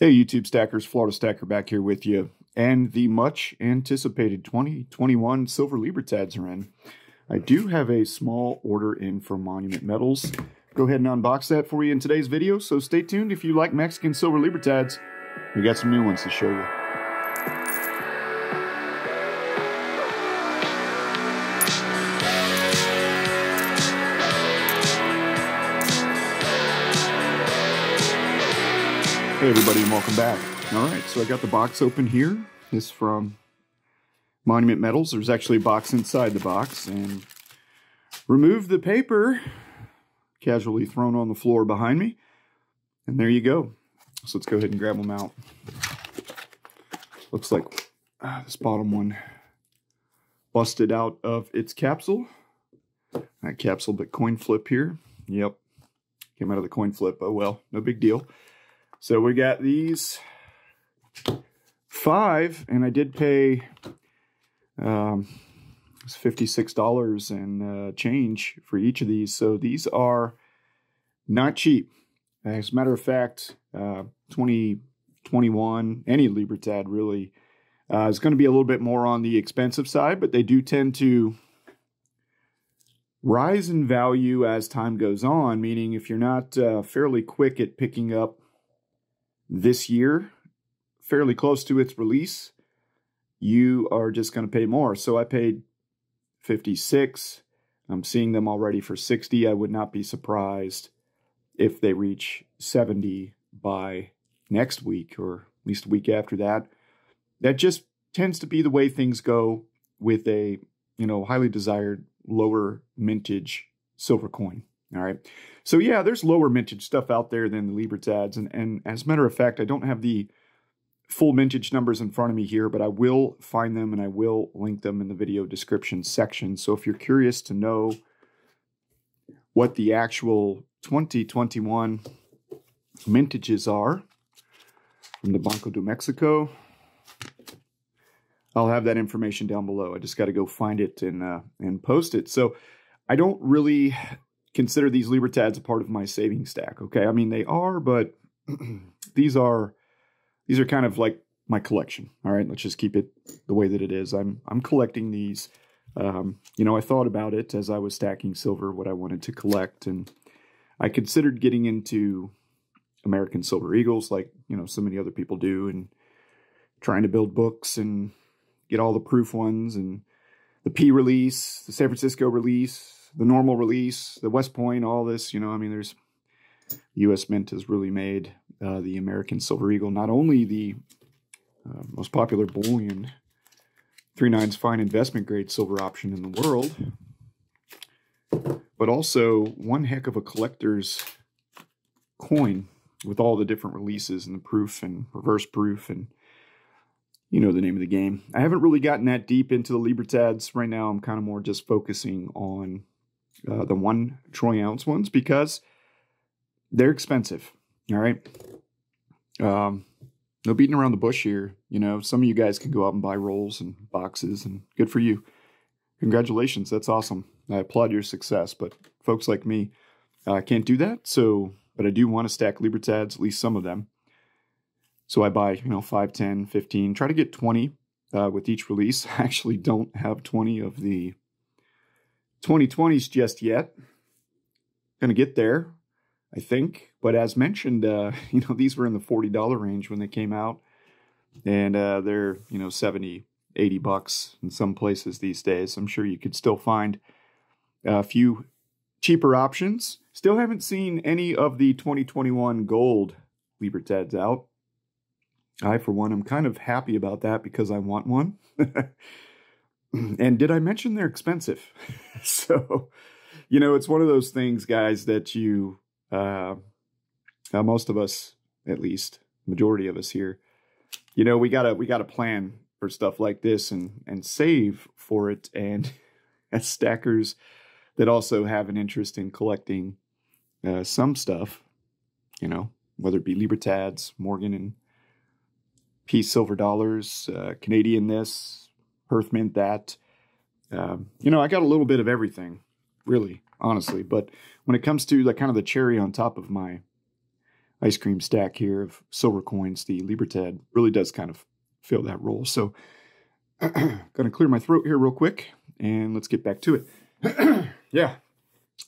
Hey, YouTube stackers, Florida Stacker back here with you. And the much anticipated 2021 Silver Libertads are in. I do have a small order in for Monument Metals. Go ahead and unbox that for you in today's video, so stay tuned if you like Mexican Silver Libertads. We got some new ones to show you. Everybody and welcome back. All right, so I got the box open here. This from Monument Metals. There's actually a box inside the box and remove the paper casually thrown on the floor behind me. And there you go. So let's go ahead and grab them out. Looks like uh, this bottom one busted out of its capsule. That capsule but coin flip here. Yep. Came out of the coin flip. Oh well, no big deal. So we got these five, and I did pay um, $56 and uh, change for each of these. So these are not cheap. As a matter of fact, uh, 2021, any Libertad really, uh, is going to be a little bit more on the expensive side, but they do tend to rise in value as time goes on, meaning if you're not uh, fairly quick at picking up this year, fairly close to its release, you are just going to pay more. So I paid 56. I'm seeing them already for 60. I would not be surprised if they reach 70 by next week or at least a week after that. That just tends to be the way things go with a, you know, highly desired lower mintage silver coin. All right. So yeah, there's lower mintage stuff out there than the Libertads, and and as a matter of fact, I don't have the full mintage numbers in front of me here, but I will find them and I will link them in the video description section. So if you're curious to know what the actual 2021 mintages are from the Banco de Mexico, I'll have that information down below. I just got to go find it and uh, and post it. So I don't really consider these Libertads a part of my saving stack. Okay, I mean they are, but these are these are kind of like my collection. All right, let's just keep it the way that it is. I'm I'm collecting these. Um, you know, I thought about it as I was stacking silver, what I wanted to collect, and I considered getting into American Silver Eagles, like you know so many other people do, and trying to build books and get all the proof ones and the P release, the San Francisco release, the normal release, the West Point, all this. You know, I mean, there's U.S. Mint has really made uh, the American Silver Eagle not only the uh, most popular bullion, three nines fine investment grade silver option in the world, but also one heck of a collector's coin with all the different releases and the proof and reverse proof and you know the name of the game. I haven't really gotten that deep into the Libertads right now. I'm kind of more just focusing on uh, the one troy ounce ones because they're expensive. All right. Um, no beating around the bush here. You know, some of you guys can go out and buy rolls and boxes, and good for you. Congratulations. That's awesome. I applaud your success. But folks like me uh, can't do that. So, but I do want to stack Libertads, at least some of them. So I buy, you know, 5, 10, 15, try to get 20 uh, with each release. I actually don't have 20 of the 2020s just yet. Going to get there, I think. But as mentioned, uh, you know, these were in the $40 range when they came out. And uh, they're, you know, 70, 80 bucks in some places these days. I'm sure you could still find a few cheaper options. Still haven't seen any of the 2021 gold Libertads out. I, for one, am kind of happy about that because I want one. and did I mention they're expensive? so, you know, it's one of those things, guys, that you, uh, uh, most of us, at least, majority of us here, you know, we gotta we gotta plan for stuff like this and and save for it. And as stackers that also have an interest in collecting uh, some stuff, you know, whether it be Libertads, Morgan and Peace Silver Dollars, uh, Canadian this, Perth Mint that. Um, you know, I got a little bit of everything, really, honestly. But when it comes to like kind of the cherry on top of my ice cream stack here of silver coins, the Libertad really does kind of fill that role. So, gonna clear my throat here real quick, and let's get back to it. yeah.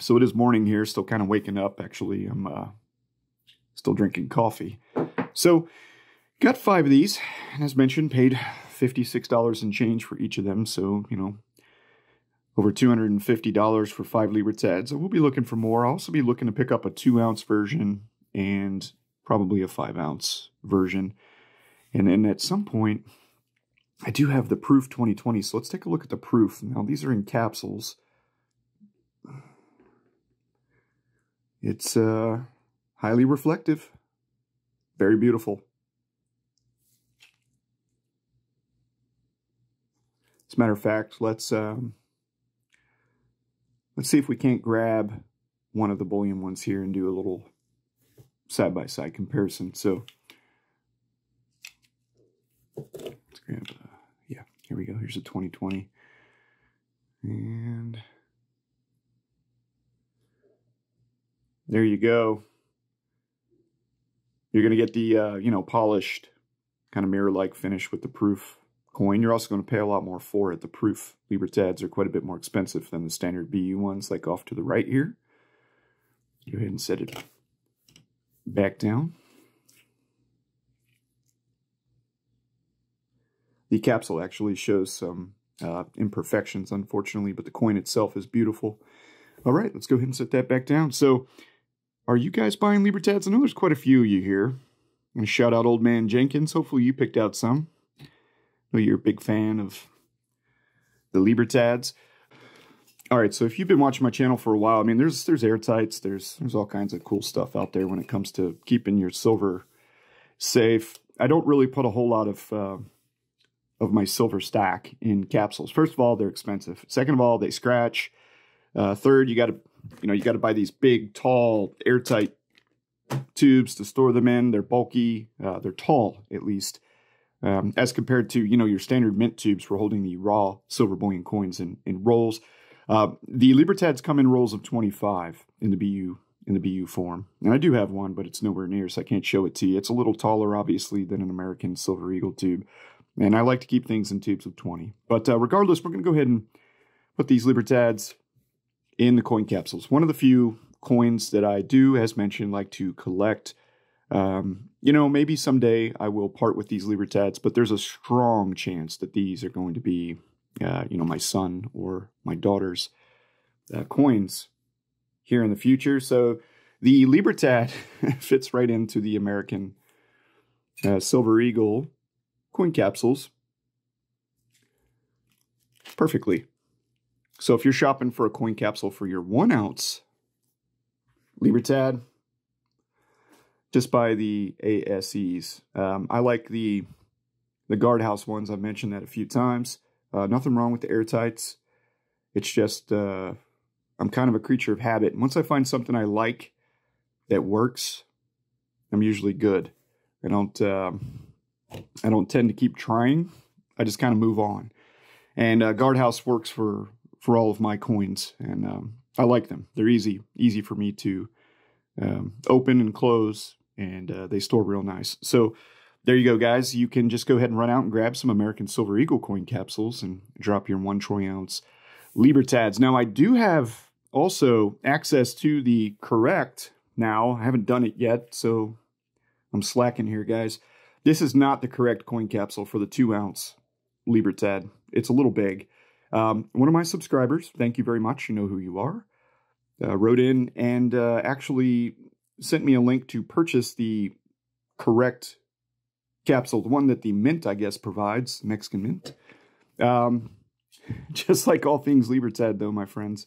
So it is morning here, still kind of waking up. Actually, I'm uh, still drinking coffee. So, got five of these, and as mentioned, paid $56 and change for each of them. So, you know, over $250 for five Libertad. So we'll be looking for more. I'll also be looking to pick up a two ounce version and probably a five ounce version. And then at some point, I do have the Proof 2020. So let's take a look at the Proof. Now, these are in capsules. It's uh, highly reflective, very beautiful. As a matter of fact, let's um, let's see if we can't grab one of the bullion ones here and do a little side-by-side -side comparison. So let's grab, uh, yeah, here we go. Here's a 2020. And there you go. You're going to get the, uh, you know, polished kind of mirror-like finish with the proof coin. You're also going to pay a lot more for it. The proof Libertads are quite a bit more expensive than the standard BU ones, like off to the right here. Go ahead and set it back down. The capsule actually shows some uh, imperfections, unfortunately, but the coin itself is beautiful. All right, let's go ahead and set that back down. So, are you guys buying Libertads? I know there's quite a few of you here. To shout out Old Man Jenkins. Hopefully you picked out some. You're a big fan of the Libertads. All right, so if you've been watching my channel for a while, I mean, there's there's airtights, there's there's all kinds of cool stuff out there when it comes to keeping your silver safe. I don't really put a whole lot of uh, of my silver stack in capsules. First of all, they're expensive. Second of all, they scratch. Uh, third, you got to you know you got to buy these big, tall, airtight tubes to store them in. They're bulky. Uh, they're tall, at least um, as compared to you know your standard mint tubes for holding the raw silver bullion coins in, in rolls. Uh, the Libertads come in rolls of 25 in the BU in the BU form, and I do have one, but it's nowhere near, so I can't show it to you. It's a little taller, obviously, than an American Silver Eagle tube, and I like to keep things in tubes of 20. But uh, regardless, we're going to go ahead and put these Libertads in the coin capsules. One of the few coins that I do, as mentioned, like to collect. Um, you know, maybe someday I will part with these Libertads, but there's a strong chance that these are going to be, uh, you know, my son or my daughter's uh, coins here in the future. So the Libertad fits right into the American uh, Silver Eagle coin capsules perfectly. So if you're shopping for a coin capsule for your one ounce Libertad, just buy the ASEs. Um, I like the the guardhouse ones. I've mentioned that a few times. Uh, nothing wrong with the airtights. It's just uh, I'm kind of a creature of habit. And once I find something I like that works, I'm usually good. I don't um, I don't tend to keep trying. I just kind of move on. And uh, guardhouse works for for all of my coins, and um, I like them. They're easy easy for me to um, open and close and uh, they store real nice. So there you go, guys. You can just go ahead and run out and grab some American Silver Eagle coin capsules and drop your one troy ounce Libertads. Now, I do have also access to the correct now. I haven't done it yet, so I'm slacking here, guys. This is not the correct coin capsule for the two ounce Libertad. It's a little big. Um, one of my subscribers, thank you very much. You know who you are. Uh, wrote in and uh, actually sent me a link to purchase the correct capsule, the one that the Mint, I guess, provides, Mexican Mint. Um, just like all things Libertad, though, my friends,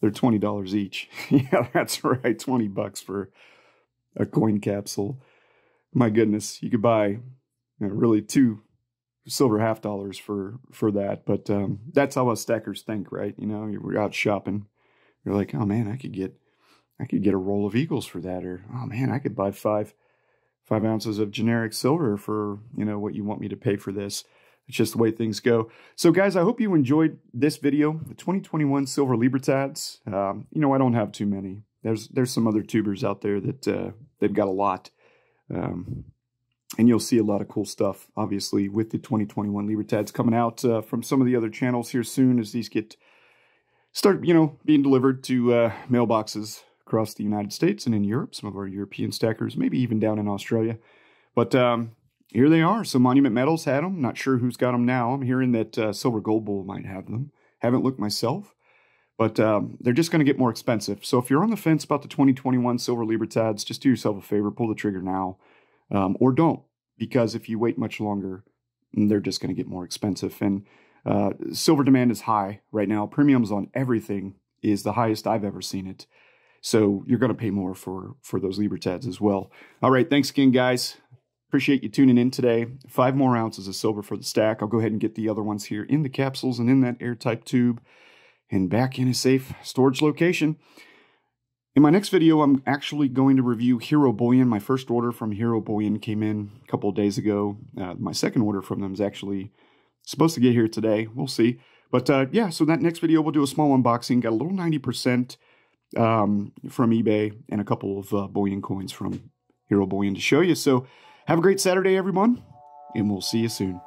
they're twenty dollars each. yeah, that's right, twenty bucks for a coin capsule. My goodness, you could buy you know, really two silver half dollars for for that. But um, that's how us stackers think, right? You know, you're out shopping, you're like, oh man, I could get I could get a roll of Eagles for that, or oh man, I could buy five five ounces of generic silver for you know what you want me to pay for this. It's just the way things go. So, guys, I hope you enjoyed this video. The 2021 Silver Libertads. Um, you know, I don't have too many. There's there's some other tubers out there that uh, they've got a lot. Um, and you'll see a lot of cool stuff, obviously, with the 2021 Libertads coming out uh, from some of the other channels here soon as these get start, you know, being delivered to uh, mailboxes across the United States and in Europe. Some of our European stackers, maybe even down in Australia. But um, here they are. So Monument Metals had them. Not sure who's got them now. I'm hearing that uh, Silver Gold Bull might have them. Haven't looked myself. But um, they're just going to get more expensive. So if you're on the fence about the 2021 Silver Libertads, just do yourself a favor, pull the trigger now. Um, or don't, because if you wait much longer, they're just going to get more expensive. And uh, silver demand is high right now. Premiums on everything is the highest I've ever seen it. So you're going to pay more for for those Libertads as well. All right, thanks again, guys. Appreciate you tuning in today. Five more ounces of silver for the stack. I'll go ahead and get the other ones here in the capsules and in that airtight tube and back in a safe storage location. In my next video, I'm actually going to review Hero Bullion. My first order from Hero Bullion came in a couple days ago. Uh, my second order from them is actually supposed to get here today. We'll see. But uh, yeah, so that next video, we'll do a small unboxing. Got a little 90% um, from eBay and a couple of uh, bullion coins from Hero Bullion to show you. So have a great Saturday, everyone, and we'll see you soon.